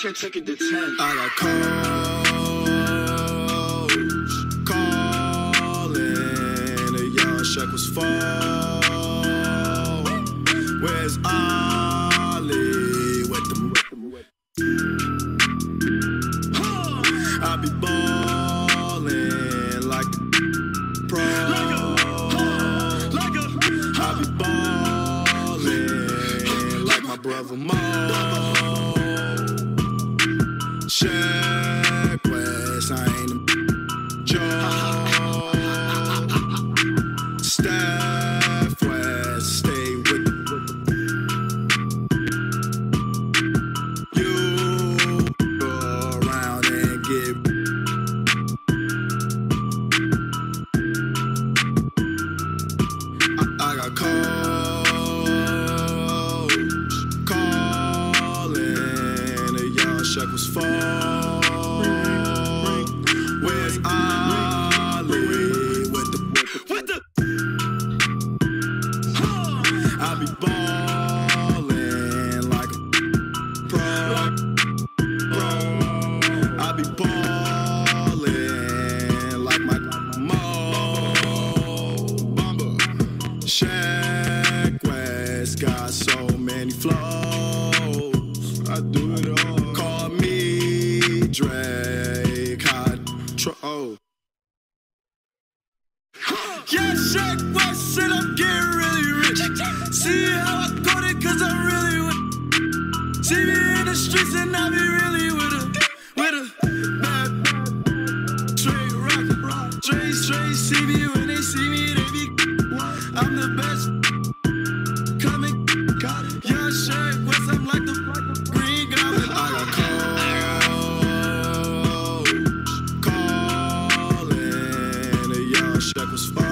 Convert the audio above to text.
10, take it to 10. I got calls, calling. The young Sheck Wes fall. Where's Ali? With the I be ballin' like a pro. I be ballin' like my brother Mo. Be ballin' like a pro. pro. I be ballin' like my Mo Bamba. Sheck Wes got so many flows. I do it all. Call me Drake. Hot oh. Yeah, Sheck Wes said I'm rich. See how I got it, cause I'm really with. See me in the streets and I be really with her. With her. Bad, straight rock, rock. Straight, straight. See me when they see me, they be. I'm the best. Coming, got it. Yeah, Sheck Wes, I'm like the green goblin. Got calls, calling. The young Sheck Wes phone,